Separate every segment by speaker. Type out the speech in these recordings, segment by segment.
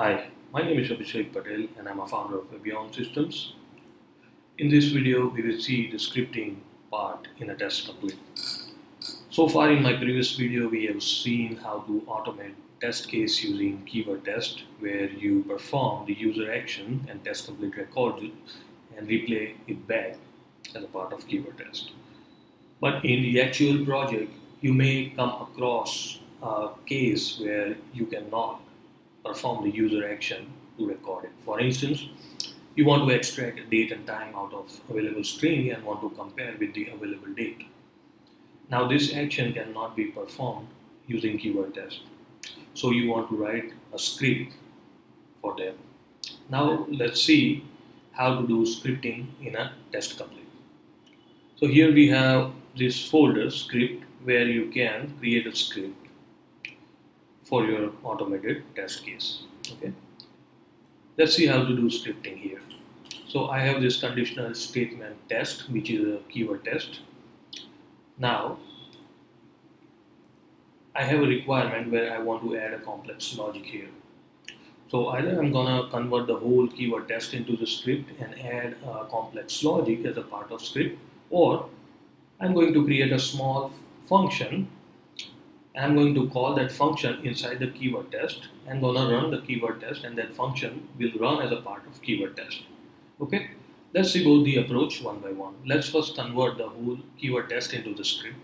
Speaker 1: Hi, my name is Abhishek Patel and I'm a founder of Webeon Systems. In this video, we will see the scripting part in a TestComplete. So far in my previous video, we have seen how to automate test case using keyword test where you perform the user action and TestComplete record it and replay it back as a part of keyword test. But in the actual project, you may come across a case where you cannot perform the user action to record it. For instance, you want to extract a date and time out of available string and want to compare with the available date. Now this action cannot be performed using keyword test. So you want to write a script for them. Now let's see how to do scripting in a TestComplete. So here we have this folder script where you can create a script for your automated test case. Okay. Hmm. Let's see how to do scripting here. So I have this conditional statement test, which is a keyword test. Now I have a requirement where I want to add a complex logic here. So either I'm gonna convert the whole keyword test into the script and add a complex logic as a part of script, or I'm going to create a small function I'm going to call that function inside the keyword test. I'm gonna run the keyword test and that function will run as a part of keyword test. Okay, let's see both the approach one by one. Let's first convert the whole keyword test into the script.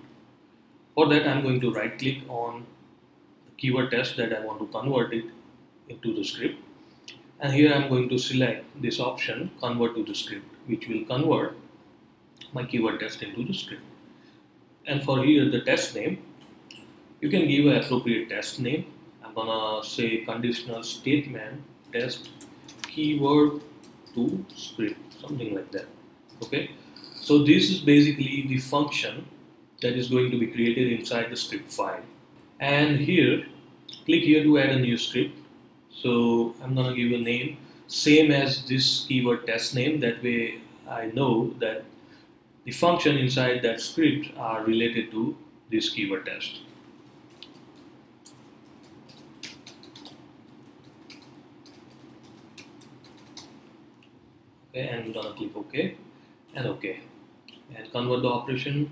Speaker 1: For that, I'm going to right click on the keyword test that I want to convert it into the script. And here I'm going to select this option, convert to the script, which will convert my keyword test into the script. And for here, the test name, you can give an appropriate test name. I'm gonna say conditional statement test keyword to script, something like that. Okay. So this is basically the function that is going to be created inside the script file. And here, click here to add a new script. So I'm gonna give a name same as this keyword test name. That way I know that the function inside that script are related to this keyword test. Okay and I'm gonna click OK and OK and convert the operation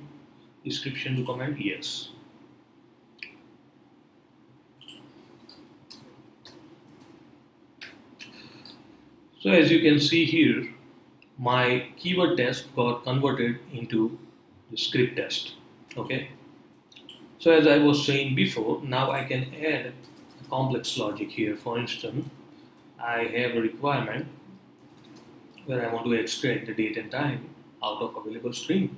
Speaker 1: description to command yes. So as you can see here my keyword test got converted into the script test okay? So as I was saying before now I can add complex logic here. For instance I have a requirement where I want to extract the date and time out of available string.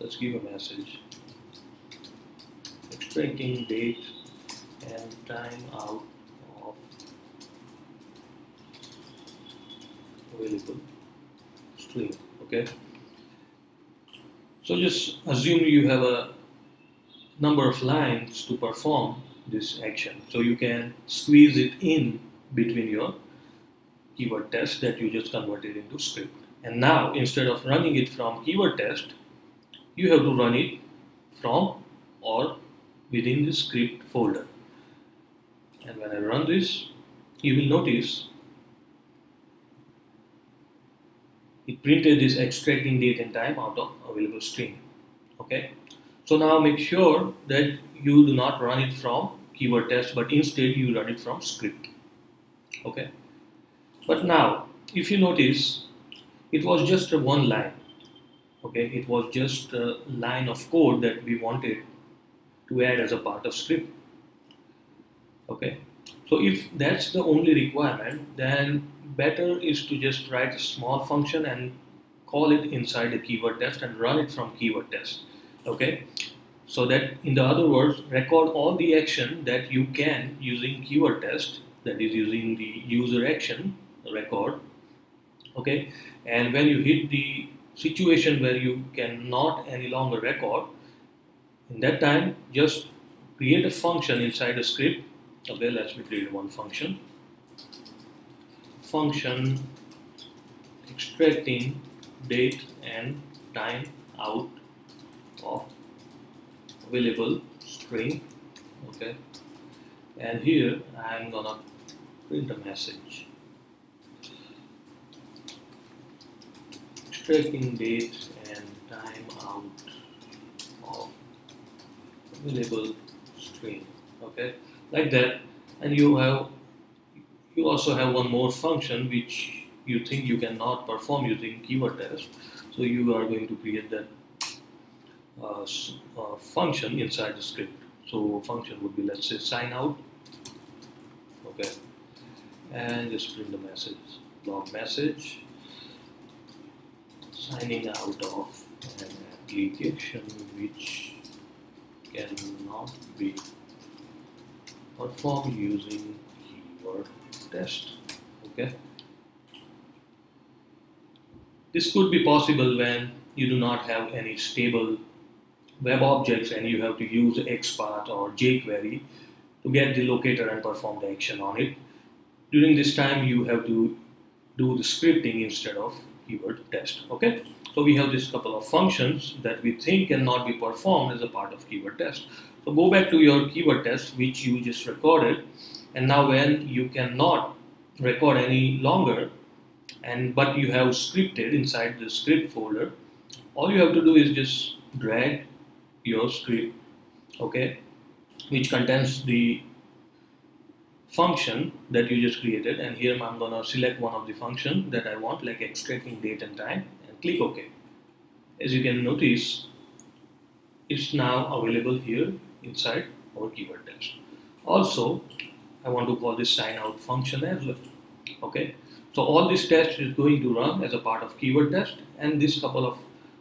Speaker 1: Let's give a message. Extracting date and time out of available string. Okay. So just assume you have a number of lines to perform this action. So you can squeeze it in between your keyword test that you just converted into script. And now instead of running it from keyword test, you have to run it from or within the script folder. And when I run this, you will notice it printed this extracting date and time out of available string. Okay. So now make sure that you do not run it from keyword test, but instead you run it from script. Okay. But now, if you notice, it was just a one line. Okay, it was just a line of code that we wanted to add as a part of script. Okay, so if that's the only requirement, then better is to just write a small function and call it inside the keyword test and run it from keyword test. Okay, so that in the other words, record all the action that you can using keyword test, that is using the user action record okay? And when you hit the situation where you cannot any longer record in that time just create a function inside the script. Okay let's create one function. Function extracting date and time out of available string okay? And here I'm gonna print a message tracking date and time out of available string okay? Like that and you have you also have one more function which you think you cannot perform using keyword test. So you are going to create that uh, uh, function inside the script. So function would be let's say sign out okay? And just print the message log message signing out of an application which cannot be performed using keyword test okay this could be possible when you do not have any stable web objects and you have to use XPath or jQuery to get the locator and perform the action on it. During this time, you have to do the scripting instead of keyword test. Okay, so we have this couple of functions that we think cannot be performed as a part of keyword test. So go back to your keyword test which you just recorded, and now when you cannot record any longer, and but you have scripted inside the script folder, all you have to do is just drag your script okay which contains the function that you just created and here I'm gonna select one of the function that I want like extracting date and time and click OK as you can notice it's now available here inside our keyword test also I want to call this sign out function as well okay so all this test is going to run as a part of keyword test and this couple of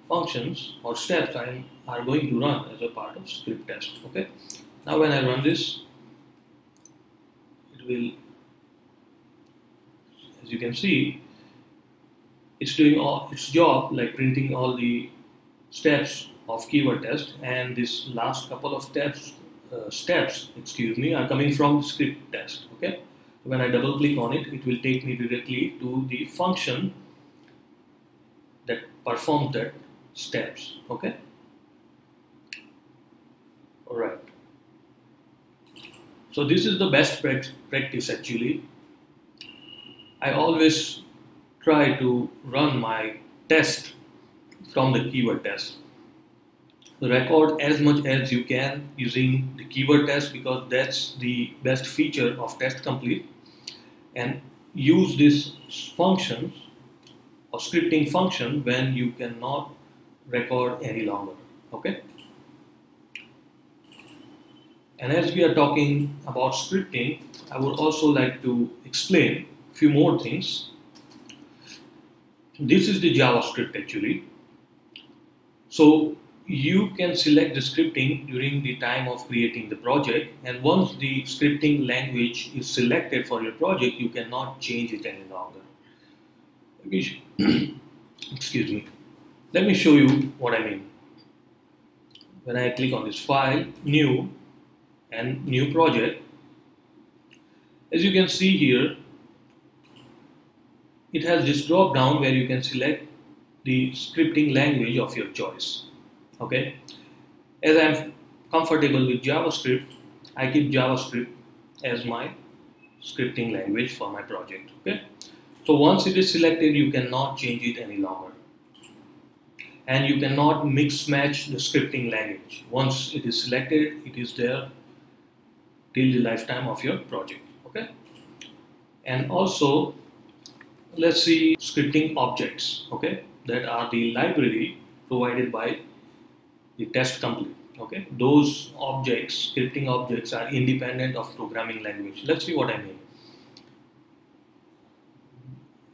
Speaker 1: functions or steps I are going to run as a part of script test. Okay. Now when I run this, will, as you can see, it's doing all its job like printing all the steps of keyword test and this last couple of steps uh, steps excuse me are coming from the script test okay? When I double click on it it will take me directly to the function that performs that steps okay? All right so this is the best practice actually. I always try to run my test from the keyword test. Record as much as you can using the keyword test because that's the best feature of TestComplete. And use this functions or scripting function when you cannot record any longer okay and as we are talking about scripting I would also like to explain a few more things. This is the JavaScript actually. So you can select the scripting during the time of creating the project. And once the scripting language is selected for your project you cannot change it any longer. Excuse me. Let me show you what I mean. When I click on this file, new and new project, as you can see here, it has this drop down where you can select the scripting language of your choice. Okay, as I'm comfortable with JavaScript, I keep JavaScript as my scripting language for my project. Okay, so once it is selected, you cannot change it any longer and you cannot mix match the scripting language. Once it is selected, it is there till the lifetime of your project. Okay. And also, let's see scripting objects. Okay, that are the library provided by the TestComplete. Okay, those objects, scripting objects, are independent of programming language. Let's see what I mean.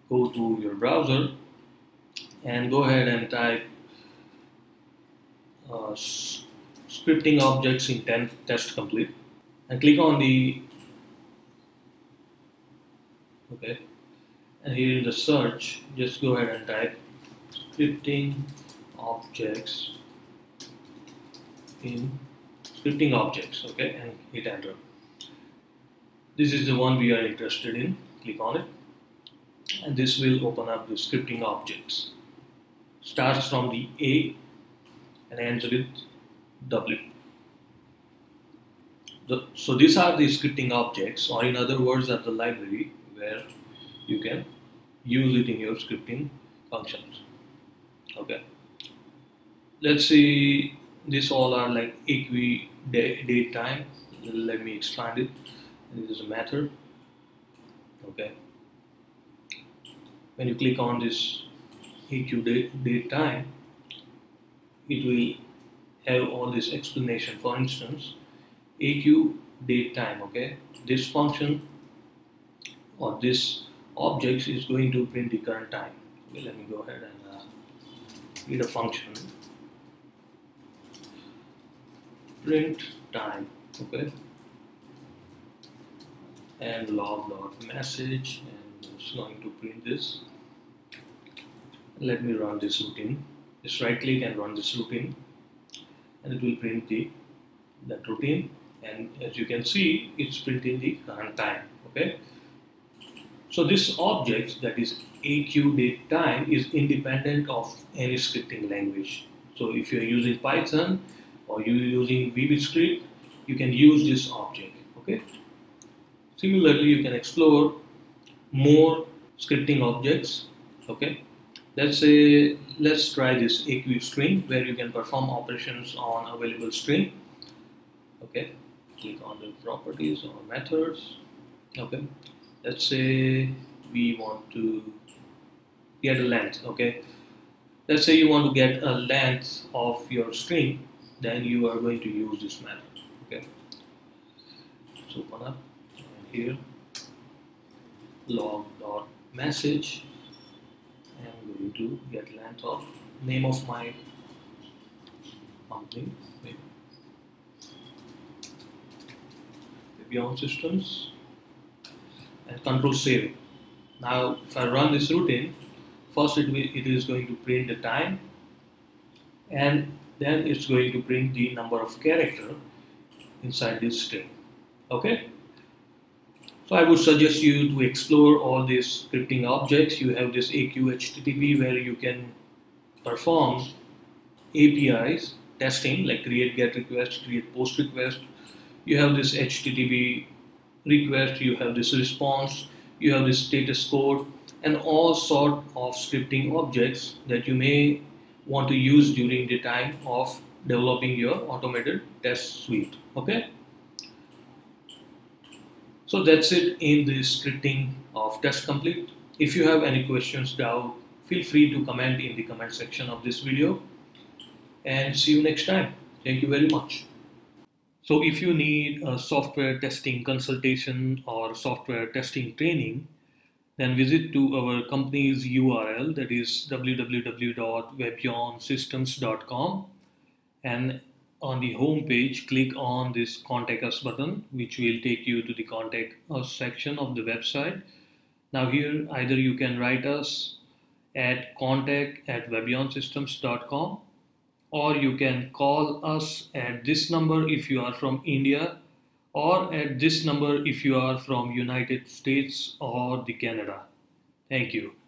Speaker 1: Go to your browser and go ahead and type uh, scripting objects in TestComplete and click on the okay. And here in the search just go ahead and type scripting objects in scripting objects okay and hit enter. This is the one we are interested in. Click on it. And this will open up the scripting objects. Starts from the A and ends with W. The, so these are the scripting objects, or in other words, are the library where you can use it in your scripting functions. Okay. Let's see, these all are like equi date time. Let me expand it. This is a method. Okay. When you click on this eq date time, it will have all this explanation. For instance, AQ date time, okay? This function or this object is going to print the current time. Okay, let me go ahead and uh, a function. Print time, okay? And log dot message, and it's going to print this. Let me run this routine. Just right click and run this routine and it will print the that routine and as you can see it's printing the current time okay? So this object that is aq date time is independent of any scripting language. So if you're using python or you're using VBScript you can use this object okay? Similarly you can explore more scripting objects okay? Let's say let's try this aqString where you can perform operations on available string okay click on the properties or methods okay. Let's say we want to get a length okay? Let's say you want to get a length of your string then you are going to use this method okay? So open up here. Log dot message. I'm going to get length of name of my company. Maybe Webeon systems and control save now if I run this routine first it, will, it is going to print the time and then it's going to print the number of character inside this string okay so I would suggest you to explore all these scripting objects. You have this aqHttp where you can perform APIs testing like create get request, create post request. You have this HTTP request, you have this response, you have this status code and all sort of scripting objects that you may want to use during the time of developing your automated test suite. Okay. So that's it in the scripting of TestComplete. If you have any questions, doubt, feel free to comment in the comment section of this video and see you next time. Thank you very much. So if you need a software testing consultation or software testing training, then visit to our company's URL that is www.webeonsystems.com and on the home page click on this contact us button which will take you to the contact us section of the website. Now here either you can write us at contact at webyawnsystems.com or you can call us at this number if you are from India or at this number if you are from United States or the Canada. Thank you.